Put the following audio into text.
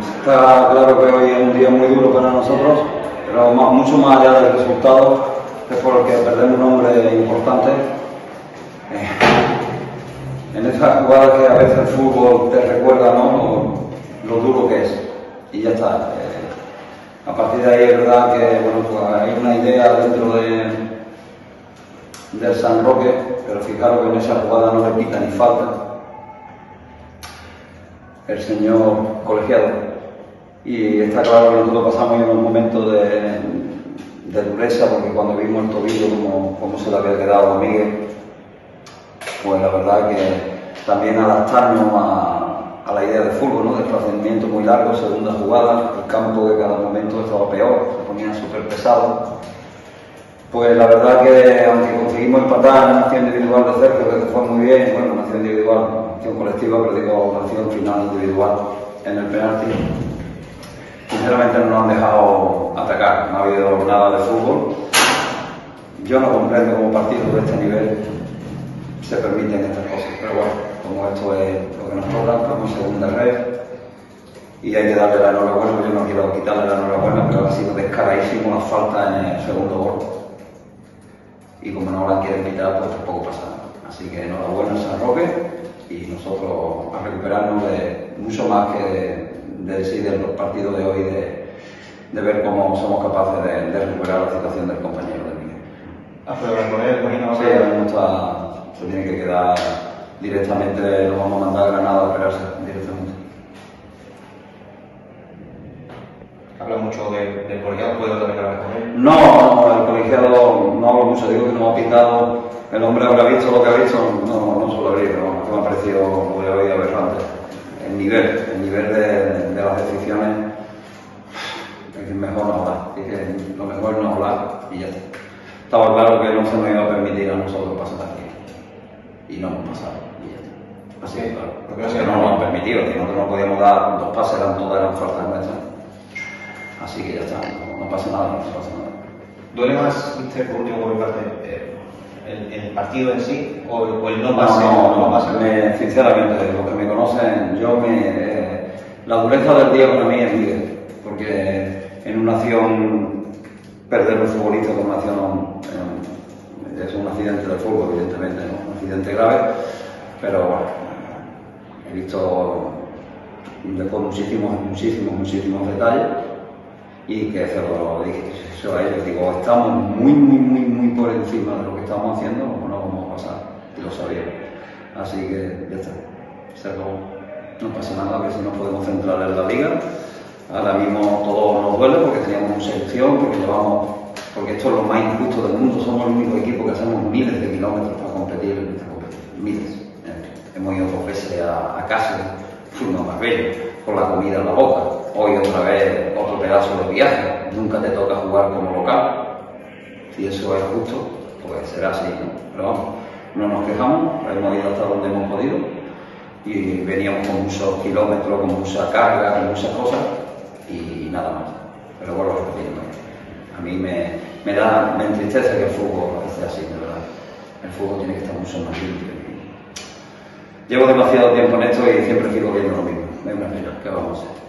está claro que hoy es un día muy duro para nosotros, pero mucho más allá del resultado, es porque perdemos un hombre importante. Eh, en esas jugadas que a veces el fútbol te recuerda ¿no? lo, duro que es. Y ya está. Eh, a partir de ahí es verdad que bueno, pues hay una idea dentro de, del San Roque, pero fijaros que en esa jugada no le pica ni falta el señor colegiado. Y está claro que nosotros pasamos en un momento de, dureza, porque cuando vimos el tobillo, como, se le había quedado a Miguel, pues la verdad que también adaptarnos a, la idea de fútbol, ¿no? desplazamiento muy largo, segunda jugada, el campo que cada momento estaba peor, se ponía súper pesado. Pues la verdad que aunque conseguimos empatar en acción individual de cerca, que fue muy bien, bueno, una acción individual, acción colectiva, pero digo una acción final individual en el penalti, sinceramente no nos han dejado atacar, no ha habido nada de fútbol. Yo no comprendo cómo partidos de este nivel se permiten estas cosas, pero bueno, como esto es lo que nos toca, como segunda red, y hay que darle la enhorabuena, yo no quiero quitarle la enhorabuena, pero ha sido descaradísimo la falta en el segundo gol y como no la quieren quitar, pues tampoco pasa nada. Así que enhorabuena a San Roque y nosotros a recuperarnos de mucho más que de decidir los partidos de hoy, de, de, ver cómo somos capaces de, de, recuperar la situación del compañero de Miguel. ¿Has podido hablar con él? Imagino. Sí, ahora mismo está, se tiene que quedar directamente, lo vamos a mandar a Granada a operarse directamente. Habla mucho de, del colegiado, ¿puedo también hablar con él? No, no, el colegiado no hablo mucho, digo que no ha pintado, el hombre habrá visto lo que ha visto, no, no solo abrir, pero me ha parecido de hoy aberrante. El nivel, el nivel de, de las decisiones, es mejor no hablar, dije, lo es y ya está. Estaba claro que no se nos iba a permitir a nosotros pasar aquí. Y no hemos pasado, y ya está. Así que claro, porque no, no nos han permitido, que nosotros no podíamos dar dos pases, eran todas las faltas nuestras. Así que ya está, no, no pasa nada, no pasa nada. ¿Duele más, Mister, por último, por mi parte, eh, el, el, partido en sí o, o el no pase? No, no, no pase. Me, sinceramente, los que me conocen, yo me. Eh, la dureza del día para mí es Miguel, porque en una acción perder un futbolista con una acción es un accidente de fútbol, evidentemente, un accidente grave, pero bueno, he visto después muchísimos, muchísimos, muchísimos detalles y que se lo dije a ellos, digo, estamos muy, muy, muy, muy por encima de lo que estamos haciendo, o no vamos a pasar, y lo sabíamos. Así que ya está, se acabó. No pasa nada, que si no podemos centrar en la liga. Ahora mismo todo duele porque llevamos, porque esto es lo más injusto del mundo, somos el único equipo que hacemos miles de kilómetros para competir en esta competición, miles. Hemos ido dos veces a, a casa, fuimos a Marbella, con la comida en la boca, hoy otra vez otro pedazo de viaje, nunca te toca jugar como local. Si eso es justo, pues será así, ¿no? Pero vamos, no nos quejamos, hemos ido hasta donde hemos podido y veníamos con muchos kilómetros, con mucha carga, con muchas cosas y nada más. Pero bueno, lo repito, a mí me, me, da, me entristece que el fútbol esté así, de verdad. El fútbol tiene que estar mucho más limpio. Llevo demasiado tiempo en esto y siempre sigo viendo lo mismo. Es una pena, ¿qué vamos a hacer?